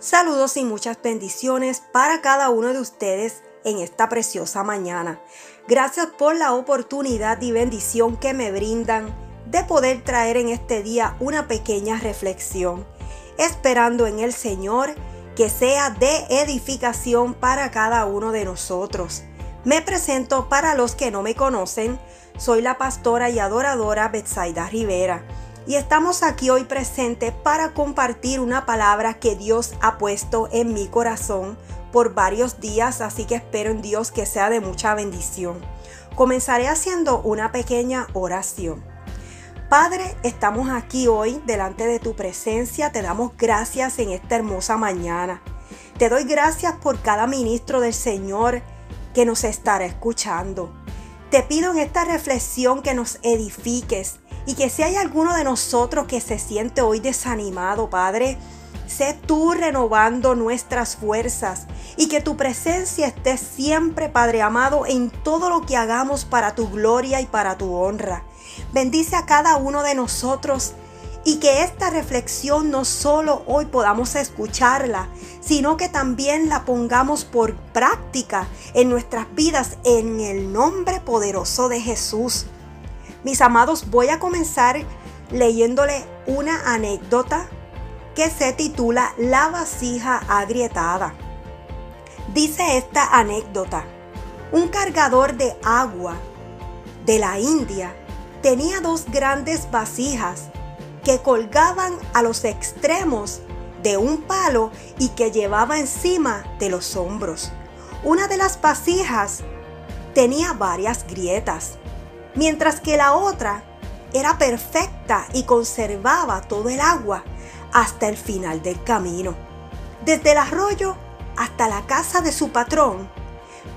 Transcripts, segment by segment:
Saludos y muchas bendiciones para cada uno de ustedes en esta preciosa mañana. Gracias por la oportunidad y bendición que me brindan de poder traer en este día una pequeña reflexión, esperando en el Señor que sea de edificación para cada uno de nosotros. Me presento para los que no me conocen, soy la pastora y adoradora Betsaida Rivera y estamos aquí hoy presentes para compartir una palabra que Dios ha puesto en mi corazón por varios días, así que espero en Dios que sea de mucha bendición. Comenzaré haciendo una pequeña oración. Padre, estamos aquí hoy delante de tu presencia, te damos gracias en esta hermosa mañana. Te doy gracias por cada ministro del Señor que nos estará escuchando. Te pido en esta reflexión que nos edifiques, y que si hay alguno de nosotros que se siente hoy desanimado, Padre, sé tú renovando nuestras fuerzas y que tu presencia esté siempre, Padre amado, en todo lo que hagamos para tu gloria y para tu honra. Bendice a cada uno de nosotros y que esta reflexión no solo hoy podamos escucharla, sino que también la pongamos por práctica en nuestras vidas en el nombre poderoso de Jesús. Mis amados, voy a comenzar leyéndole una anécdota que se titula La vasija agrietada. Dice esta anécdota, un cargador de agua de la India tenía dos grandes vasijas que colgaban a los extremos de un palo y que llevaba encima de los hombros. Una de las vasijas tenía varias grietas mientras que la otra era perfecta y conservaba todo el agua hasta el final del camino, desde el arroyo hasta la casa de su patrón.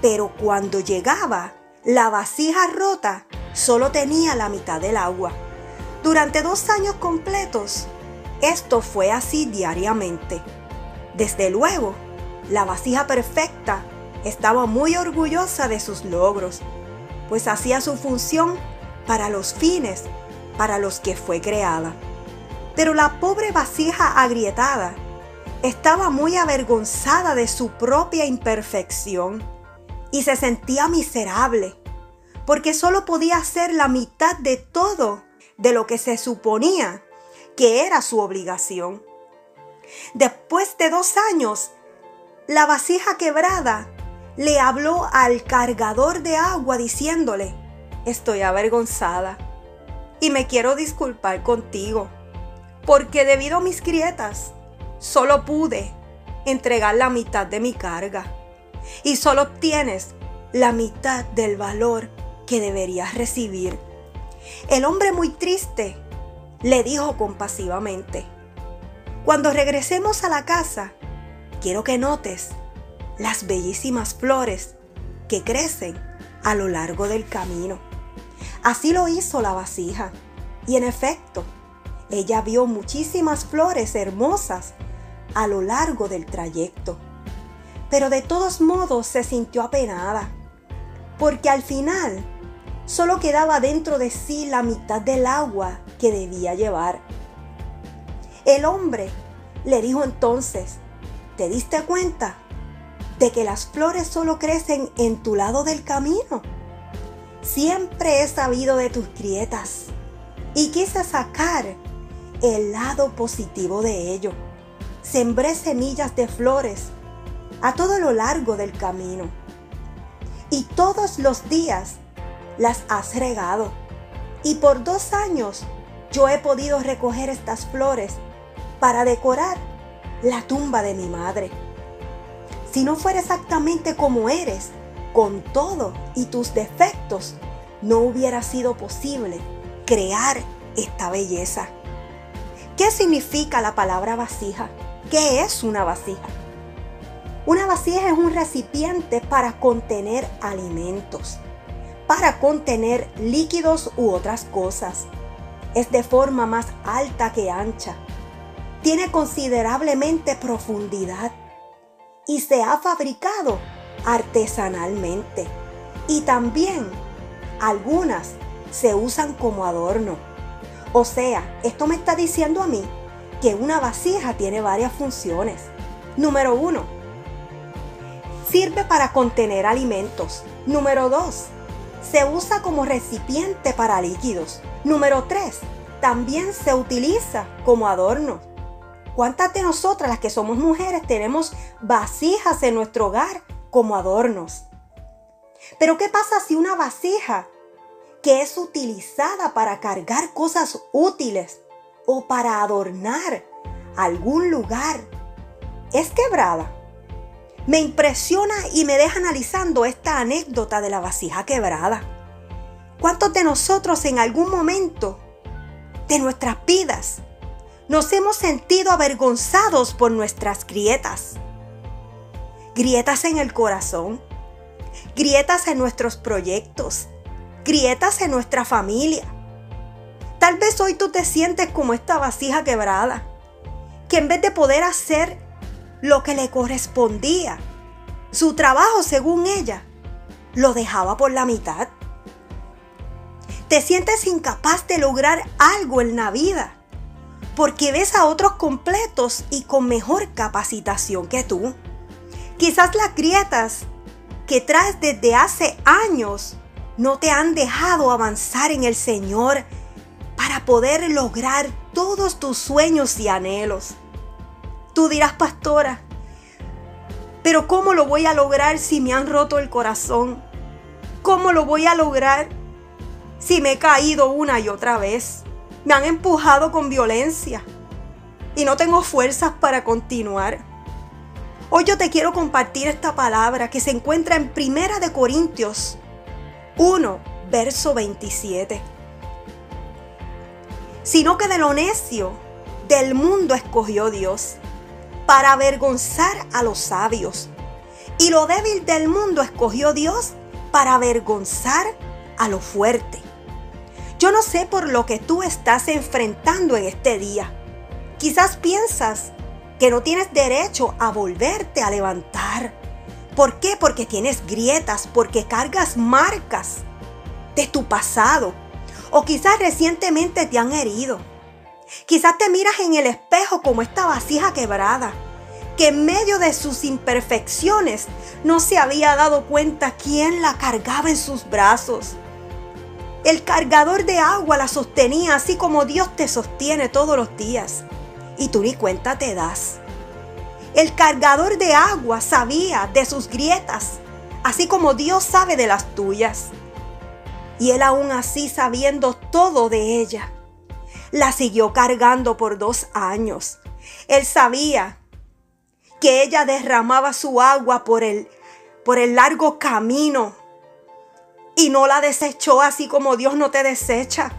Pero cuando llegaba, la vasija rota solo tenía la mitad del agua. Durante dos años completos, esto fue así diariamente. Desde luego, la vasija perfecta estaba muy orgullosa de sus logros pues hacía su función para los fines para los que fue creada. Pero la pobre vasija agrietada estaba muy avergonzada de su propia imperfección y se sentía miserable, porque solo podía hacer la mitad de todo de lo que se suponía que era su obligación. Después de dos años, la vasija quebrada le habló al cargador de agua diciéndole, estoy avergonzada y me quiero disculpar contigo, porque debido a mis grietas solo pude entregar la mitad de mi carga y solo obtienes la mitad del valor que deberías recibir. El hombre muy triste le dijo compasivamente, cuando regresemos a la casa, quiero que notes las bellísimas flores que crecen a lo largo del camino. Así lo hizo la vasija. Y en efecto, ella vio muchísimas flores hermosas a lo largo del trayecto. Pero de todos modos se sintió apenada, porque al final solo quedaba dentro de sí la mitad del agua que debía llevar. El hombre le dijo entonces, ¿te diste cuenta? De que las flores solo crecen en tu lado del camino. Siempre he sabido de tus grietas y quise sacar el lado positivo de ello. Sembré semillas de flores a todo lo largo del camino y todos los días las has regado. Y por dos años yo he podido recoger estas flores para decorar la tumba de mi madre. Si no fuera exactamente como eres, con todo y tus defectos, no hubiera sido posible crear esta belleza. ¿Qué significa la palabra vasija? ¿Qué es una vasija? Una vasija es un recipiente para contener alimentos, para contener líquidos u otras cosas. Es de forma más alta que ancha. Tiene considerablemente profundidad y se ha fabricado artesanalmente. Y también algunas se usan como adorno. O sea, esto me está diciendo a mí que una vasija tiene varias funciones. Número 1. Sirve para contener alimentos. Número 2. Se usa como recipiente para líquidos. Número 3. También se utiliza como adorno. ¿Cuántas de nosotras, las que somos mujeres, tenemos vasijas en nuestro hogar como adornos? Pero ¿qué pasa si una vasija que es utilizada para cargar cosas útiles o para adornar algún lugar es quebrada? Me impresiona y me deja analizando esta anécdota de la vasija quebrada. ¿Cuántos de nosotros en algún momento de nuestras vidas nos hemos sentido avergonzados por nuestras grietas. Grietas en el corazón, grietas en nuestros proyectos, grietas en nuestra familia. Tal vez hoy tú te sientes como esta vasija quebrada, que en vez de poder hacer lo que le correspondía, su trabajo según ella, lo dejaba por la mitad. Te sientes incapaz de lograr algo en la vida porque ves a otros completos y con mejor capacitación que tú. Quizás las grietas que traes desde hace años no te han dejado avanzar en el Señor para poder lograr todos tus sueños y anhelos. Tú dirás, pastora, pero ¿cómo lo voy a lograr si me han roto el corazón? ¿Cómo lo voy a lograr si me he caído una y otra vez? Me han empujado con violencia y no tengo fuerzas para continuar. Hoy yo te quiero compartir esta palabra que se encuentra en Primera de Corintios 1, verso 27. Sino que de lo necio del mundo escogió Dios para avergonzar a los sabios. Y lo débil del mundo escogió Dios para avergonzar a lo fuerte. Yo no sé por lo que tú estás enfrentando en este día. Quizás piensas que no tienes derecho a volverte a levantar. ¿Por qué? Porque tienes grietas, porque cargas marcas de tu pasado. O quizás recientemente te han herido. Quizás te miras en el espejo como esta vasija quebrada, que en medio de sus imperfecciones no se había dado cuenta quién la cargaba en sus brazos. El cargador de agua la sostenía así como Dios te sostiene todos los días. Y tú ni cuenta te das. El cargador de agua sabía de sus grietas, así como Dios sabe de las tuyas. Y él aún así sabiendo todo de ella, la siguió cargando por dos años. Él sabía que ella derramaba su agua por el, por el largo camino y no la desechó así como Dios no te desecha.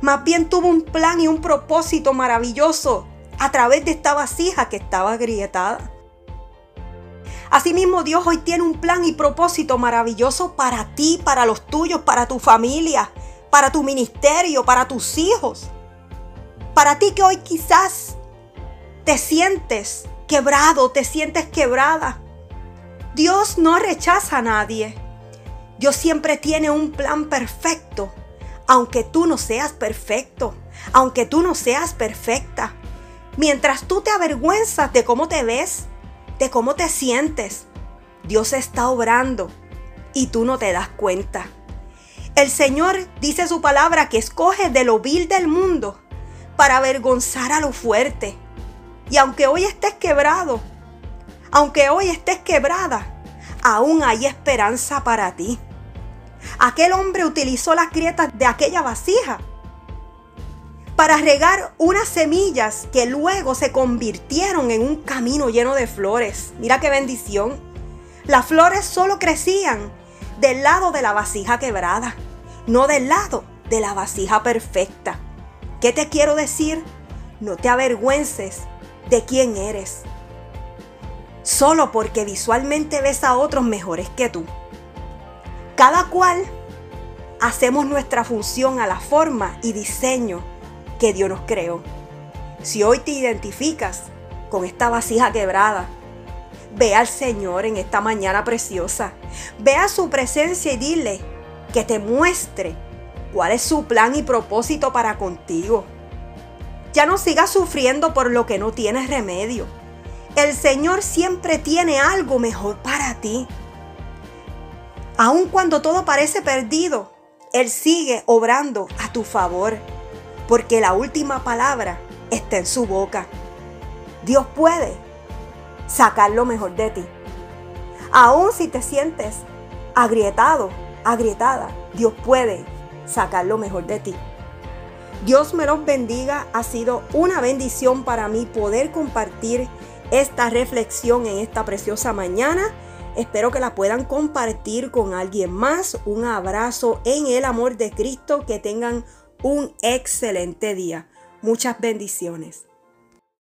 Más bien tuvo un plan y un propósito maravilloso a través de esta vasija que estaba agrietada. Asimismo, Dios hoy tiene un plan y propósito maravilloso para ti, para los tuyos, para tu familia, para tu ministerio, para tus hijos. Para ti que hoy quizás te sientes quebrado, te sientes quebrada. Dios no rechaza a nadie. Dios siempre tiene un plan perfecto, aunque tú no seas perfecto, aunque tú no seas perfecta. Mientras tú te avergüenzas de cómo te ves, de cómo te sientes, Dios está obrando y tú no te das cuenta. El Señor dice su palabra que escoge de lo vil del mundo para avergonzar a lo fuerte. Y aunque hoy estés quebrado, aunque hoy estés quebrada, aún hay esperanza para ti. Aquel hombre utilizó las grietas de aquella vasija para regar unas semillas que luego se convirtieron en un camino lleno de flores. Mira qué bendición. Las flores solo crecían del lado de la vasija quebrada, no del lado de la vasija perfecta. ¿Qué te quiero decir? No te avergüences de quién eres. Solo porque visualmente ves a otros mejores que tú. Cada cual hacemos nuestra función a la forma y diseño que Dios nos creó. Si hoy te identificas con esta vasija quebrada, ve al Señor en esta mañana preciosa. Ve a su presencia y dile que te muestre cuál es su plan y propósito para contigo. Ya no sigas sufriendo por lo que no tienes remedio. El Señor siempre tiene algo mejor para ti. Aun cuando todo parece perdido, Él sigue obrando a tu favor, porque la última palabra está en su boca. Dios puede sacar lo mejor de ti. Aun si te sientes agrietado, agrietada, Dios puede sacar lo mejor de ti. Dios me los bendiga. Ha sido una bendición para mí poder compartir esta reflexión en esta preciosa mañana. Espero que la puedan compartir con alguien más. Un abrazo en el amor de Cristo. Que tengan un excelente día. Muchas bendiciones.